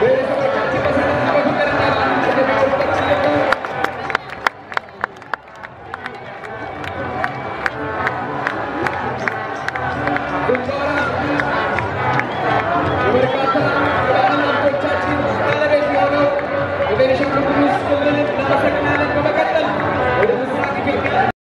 Beijo,